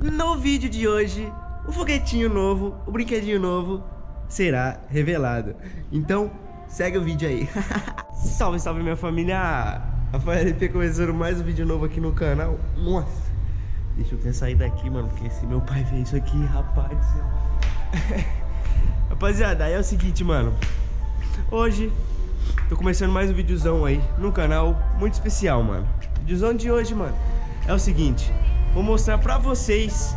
no vídeo de hoje, o foguetinho novo, o brinquedinho novo será revelado. Então, segue o vídeo aí. salve, salve minha família! Rafael LP começando mais um vídeo novo aqui no canal. Nossa! Deixa eu sair daqui, mano, porque se meu pai ver isso aqui, rapaz. Rapaziada, aí é o seguinte, mano. Hoje, tô começando mais um videozão aí no canal, muito especial, mano. O videozão de hoje, mano, é o seguinte. Vou mostrar pra vocês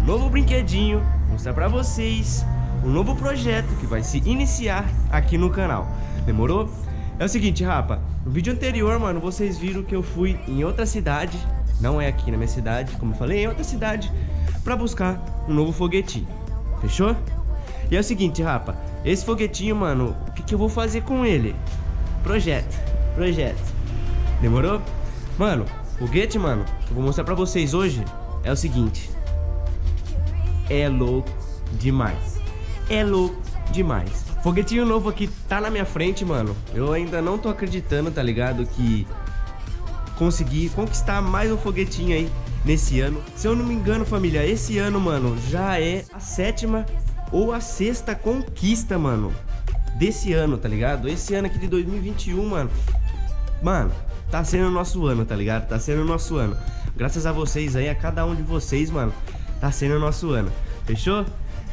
um novo brinquedinho, mostrar pra vocês um novo projeto que vai se iniciar aqui no canal. Demorou? É o seguinte, rapa, no vídeo anterior, mano, vocês viram que eu fui em outra cidade não é aqui na minha cidade, como eu falei, é outra cidade, para buscar um novo foguetinho. Fechou? E é o seguinte, rapa, esse foguetinho, mano, o que, que eu vou fazer com ele? Projeto, projeto. Demorou? Mano, foguete, mano, que eu vou mostrar pra vocês hoje é o seguinte. É louco demais. É louco demais. Foguetinho novo aqui tá na minha frente, mano. Eu ainda não tô acreditando, tá ligado? Que conseguir conquistar mais um foguetinho aí nesse ano. Se eu não me engano, família, esse ano, mano, já é a sétima ou a sexta conquista, mano, desse ano, tá ligado? Esse ano aqui de 2021, mano. Mano, tá sendo o nosso ano, tá ligado? Tá sendo o nosso ano. Graças a vocês aí, a cada um de vocês, mano, tá sendo o nosso ano. Fechou?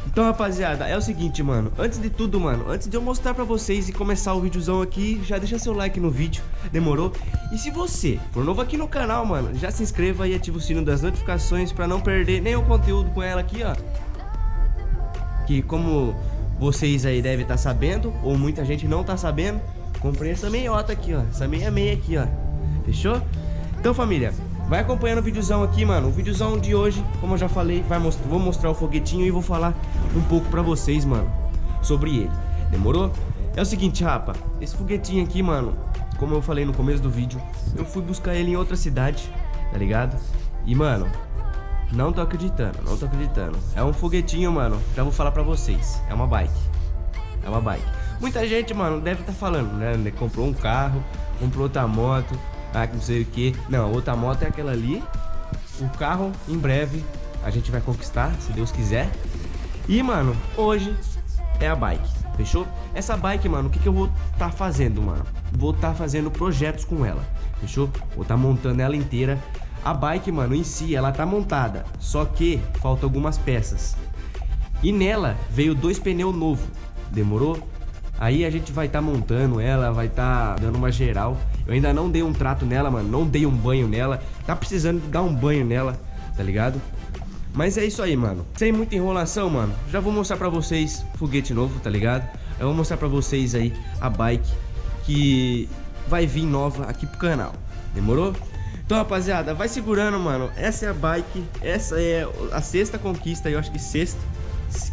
Então, rapaziada, é o seguinte, mano. Antes de tudo, mano, antes de eu mostrar pra vocês e começar o videozão aqui, já deixa seu like no vídeo, demorou? E se você for novo aqui no canal, mano, já se inscreva e ativa o sino das notificações pra não perder nenhum conteúdo com ela aqui, ó. Que como vocês aí devem estar tá sabendo, ou muita gente não tá sabendo, comprei essa meiota aqui, ó. Essa meia meia aqui, ó. Fechou? Então, família, Vai acompanhando o videozão aqui, mano. O videozão de hoje, como eu já falei, vai most vou mostrar o foguetinho e vou falar um pouco pra vocês, mano, sobre ele. Demorou? É o seguinte, rapa. Esse foguetinho aqui, mano, como eu falei no começo do vídeo, eu fui buscar ele em outra cidade, tá ligado? E, mano, não tô acreditando, não tô acreditando. É um foguetinho, mano, já vou falar pra vocês. É uma bike. É uma bike. Muita gente, mano, deve estar tá falando, né? Comprou um carro, comprou outra moto, ah, que não sei o que. Não, a outra moto é aquela ali. O carro, em breve, a gente vai conquistar, se Deus quiser. E, mano, hoje é a bike, fechou? Essa bike, mano, o que, que eu vou estar tá fazendo, mano? Vou estar tá fazendo projetos com ela, fechou? Vou estar tá montando ela inteira. A bike, mano, em si, ela tá montada, só que falta algumas peças. E nela veio dois pneus novos, demorou? Aí a gente vai estar tá montando ela, vai estar tá dando uma geral. Eu ainda não dei um trato nela, mano. Não dei um banho nela. Tá precisando dar um banho nela, tá ligado? Mas é isso aí, mano. Sem muita enrolação, mano. Já vou mostrar pra vocês foguete novo, tá ligado? Eu vou mostrar pra vocês aí a bike que vai vir nova aqui pro canal. Demorou? Então, rapaziada, vai segurando, mano. Essa é a bike. Essa é a sexta conquista, eu acho que sexta.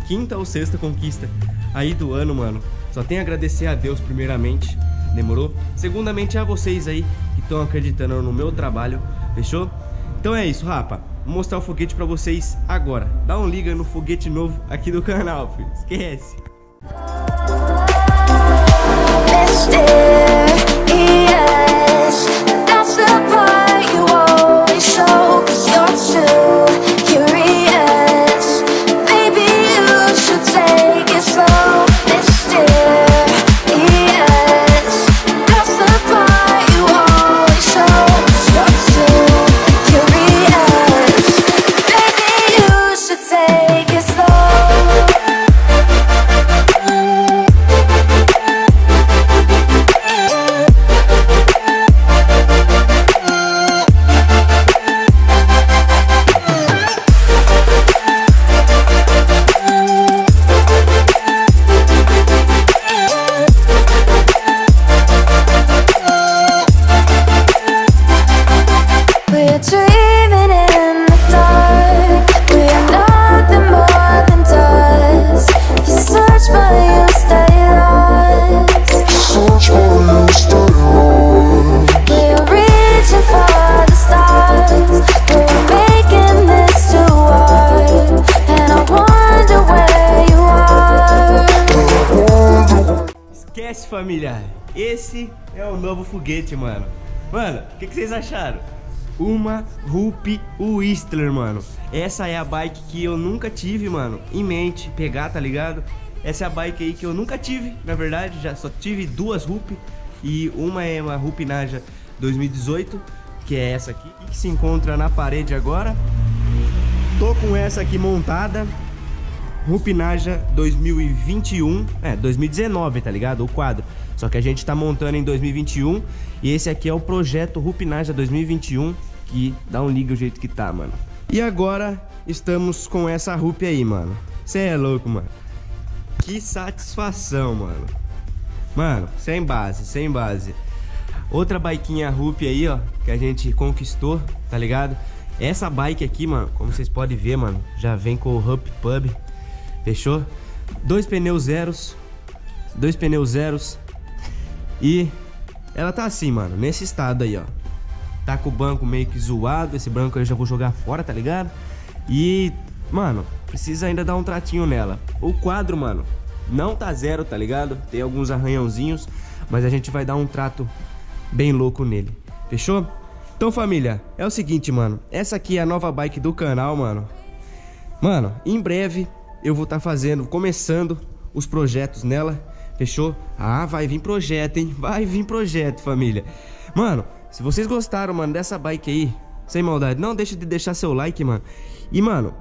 Quinta ou sexta conquista aí do ano, mano. Só tenho a agradecer a Deus primeiramente, demorou? Segundamente a vocês aí que estão acreditando no meu trabalho, fechou? Então é isso, rapa. Vou mostrar o foguete pra vocês agora. Dá um liga no foguete novo aqui do canal, filho. Esquece. Família, esse é o novo foguete, mano. Mano, o que, que, vocês acharam? uma Rup Whistler, mano. Essa é a bike que eu nunca tive, mano, em mente pegar, tá ligado? Essa é a bike aí que eu nunca tive, na verdade, já só tive duas Rup e uma é uma Rup Naja 2018, que é essa aqui, que se encontra na parede agora. Tô com essa aqui montada, Rupinaja 2021, é, 2019, tá ligado? O quadro. Só que a gente tá montando em 2021 e esse aqui é o projeto Rupinaja 2021 que dá um liga o jeito que tá, mano. E agora estamos com essa Rup aí, mano. Cê é louco, mano. Que satisfação, mano. Mano, sem base, sem base. Outra biquinha Rup aí, ó, que a gente conquistou, tá ligado? Essa bike aqui, mano, como vocês podem ver, mano, já vem com o Rup Pub, fechou? Dois pneus zeros, dois pneus zeros e ela tá assim, mano, nesse estado aí, ó. Tá com o banco meio que zoado, esse branco eu já vou jogar fora, tá ligado? E, mano, precisa ainda dar um tratinho nela. O quadro, mano, não tá zero, tá ligado? Tem alguns arranhãozinhos, mas a gente vai dar um trato bem louco nele. Fechou? Então, família, é o seguinte, mano. Essa aqui é a nova bike do canal, mano. Mano, em breve eu vou estar tá fazendo, começando os projetos nela. Fechou? Ah, vai vir projeto, hein? Vai vir projeto, família. Mano, se vocês gostaram, mano, dessa bike aí, sem maldade, não deixe de deixar seu like, mano. E, mano,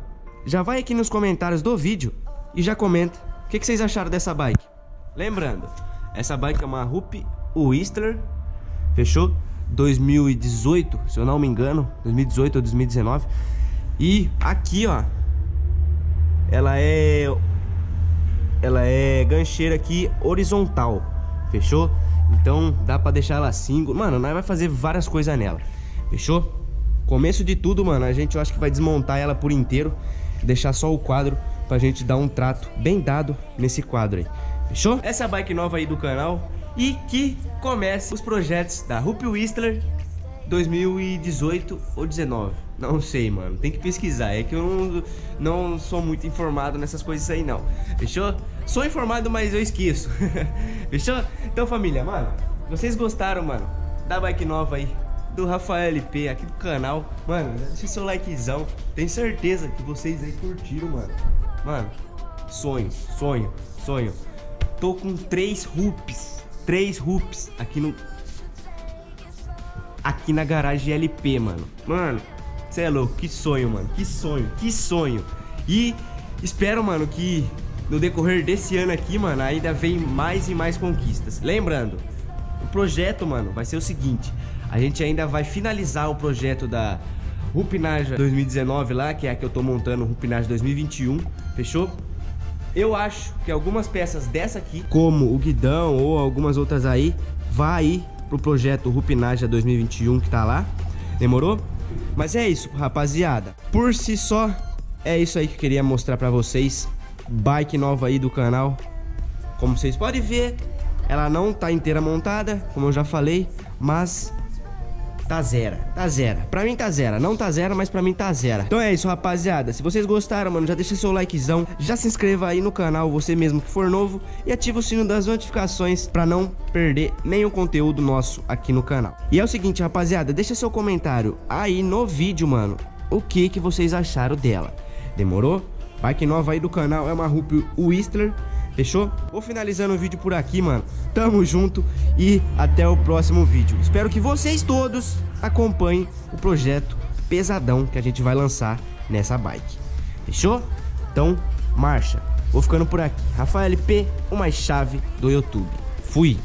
já vai aqui nos comentários do vídeo e já comenta o que, que vocês acharam dessa bike. Lembrando, essa bike é uma Rup Whistler, fechou? 2018, se eu não me engano, 2018 ou 2019. E aqui, ó, ela é ela é gancheira aqui horizontal, fechou? Então dá pra deixar ela assim, mano, nós vai fazer várias coisas nela, fechou? Começo de tudo, mano, a gente eu acho que vai desmontar ela por inteiro, deixar só o quadro pra gente dar um trato bem dado nesse quadro aí, fechou? Essa bike nova aí do canal e que comece os projetos da Rupi Whistler 2018 ou 19. Não sei, mano. Tem que pesquisar. É que eu não, não sou muito informado nessas coisas aí, não. Fechou? Sou informado, mas eu esqueço. Fechou? Então, família, mano, vocês gostaram, mano, da bike nova aí? Do Rafael LP aqui do canal. Mano, deixa seu likezão. Tenho certeza que vocês aí curtiram, mano. Mano, sonho, sonho, sonho. Tô com três rups três rups aqui no... Aqui na garagem LP, mano. Mano, você é louco, que sonho, mano. Que sonho, que sonho. E espero, mano, que no decorrer desse ano aqui, mano, ainda vem mais e mais conquistas. Lembrando, o projeto, mano, vai ser o seguinte. A gente ainda vai finalizar o projeto da Rupinaja 2019 lá, que é a que eu tô montando, Rupinaja 2021, fechou? Eu acho que algumas peças dessa aqui, como o guidão ou algumas outras aí, vai pro projeto Rupinaja 2021 que tá lá. Demorou? Mas é isso, rapaziada. Por si só, é isso aí que eu queria mostrar pra vocês. Bike nova aí do canal. Como vocês podem ver, ela não tá inteira montada, como eu já falei, mas Tá zero, tá zero. Pra mim tá zero. Não tá zero, mas pra mim tá zero. Então é isso, rapaziada. Se vocês gostaram, mano, já deixa seu likezão. Já se inscreva aí no canal, você mesmo que for novo. E ativa o sino das notificações pra não perder nenhum conteúdo nosso aqui no canal. E é o seguinte, rapaziada, deixa seu comentário aí no vídeo, mano. O que que vocês acharam dela. Demorou? Bike nova aí do canal é uma Rup Whistler Fechou? Vou finalizando o vídeo por aqui, mano. Tamo junto e até o próximo vídeo. Espero que vocês todos acompanhem o projeto pesadão que a gente vai lançar nessa bike. Fechou? Então, marcha. Vou ficando por aqui. Rafael LP, uma chave do YouTube. Fui!